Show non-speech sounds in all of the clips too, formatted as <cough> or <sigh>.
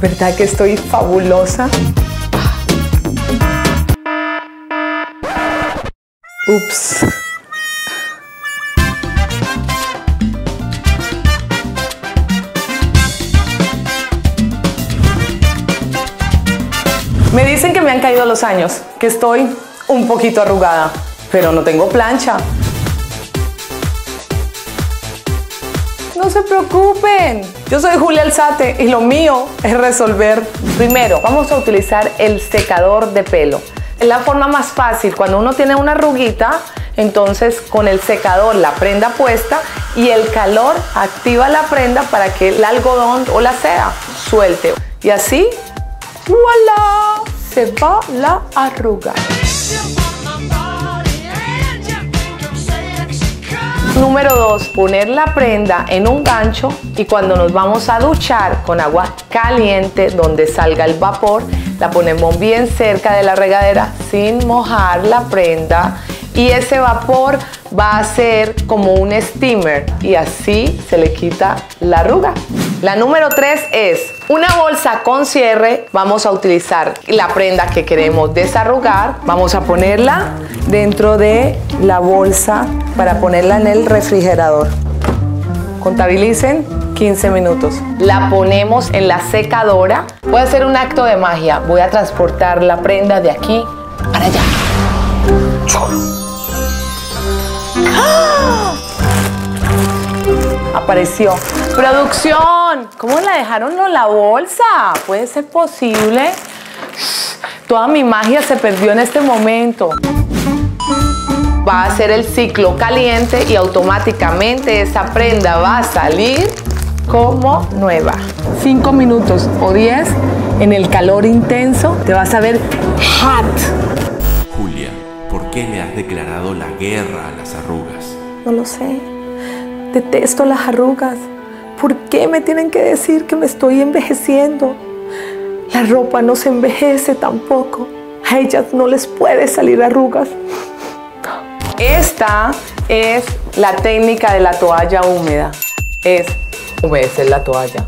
¿Verdad que estoy fabulosa? Ups. Me dicen que me han caído los años, que estoy un poquito arrugada, pero no tengo plancha. Se preocupen, yo soy Julia Alzate y lo mío es resolver. Primero, vamos a utilizar el secador de pelo. Es la forma más fácil, cuando uno tiene una arruguita, entonces con el secador la prenda puesta y el calor activa la prenda para que el algodón o la seda suelte. Y así ¡Voilà! Se va la arruga. Número 2. Poner la prenda en un gancho y cuando nos vamos a duchar con agua caliente donde salga el vapor, la ponemos bien cerca de la regadera sin mojar la prenda y ese vapor va a ser como un steamer y así se le quita la arruga. La número 3 es una bolsa con cierre. Vamos a utilizar la prenda que queremos desarrugar. Vamos a ponerla dentro de la bolsa para ponerla en el refrigerador. Contabilicen 15 minutos. La ponemos en la secadora. Voy a hacer un acto de magia. Voy a transportar la prenda de aquí para allá. Apareció. Producción, ¿cómo la dejaron en la bolsa? ¿Puede ser posible? Toda mi magia se perdió en este momento. Va a ser el ciclo caliente y automáticamente esa prenda va a salir como nueva. Cinco minutos o diez en el calor intenso te vas a ver hot. Julia, ¿por qué le has declarado la guerra a las arrugas? No lo sé. Detesto las arrugas. ¿Por qué me tienen que decir que me estoy envejeciendo? La ropa no se envejece tampoco. A ellas no les puede salir arrugas. Esta es la técnica de la toalla húmeda. Es humedecer la toalla,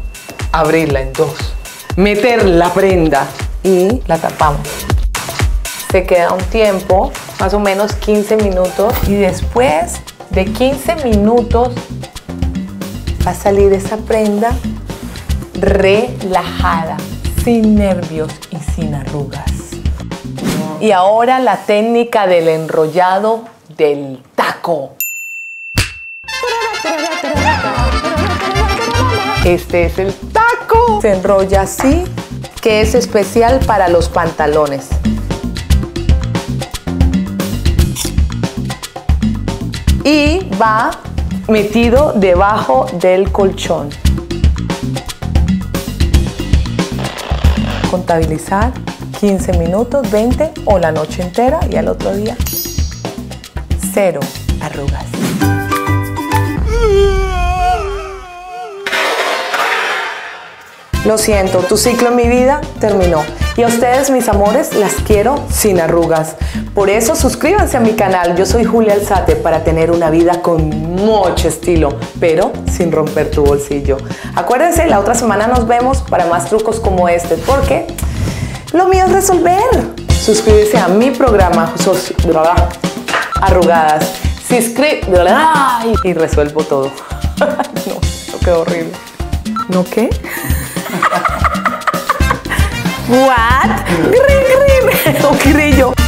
abrirla en dos, meter la prenda y la tapamos. Se queda un tiempo, más o menos 15 minutos, y después de 15 minutos va a salir esa prenda relajada, sin nervios y sin arrugas. Y ahora la técnica del enrollado del taco. Este es el taco. Se enrolla así, que es especial para los pantalones. Y va metido debajo del colchón. Contabilizar 15 minutos, 20 o la noche entera y al otro día cero arrugas. Lo siento, tu ciclo en mi vida terminó. Y a ustedes, mis amores, las quiero sin arrugas. Por eso suscríbanse a mi canal. Yo soy Julia Alzate para tener una vida con mucho estilo, pero sin romper tu bolsillo. Acuérdense, la otra semana nos vemos para más trucos como este, porque lo mío es resolver. Suscríbete a mi programa Arrugadas. Suscríbete y resuelvo todo. <laughs> no, eso quedó horrible. ¿No qué? ¿What? ¡Grin, grin! Un grillo.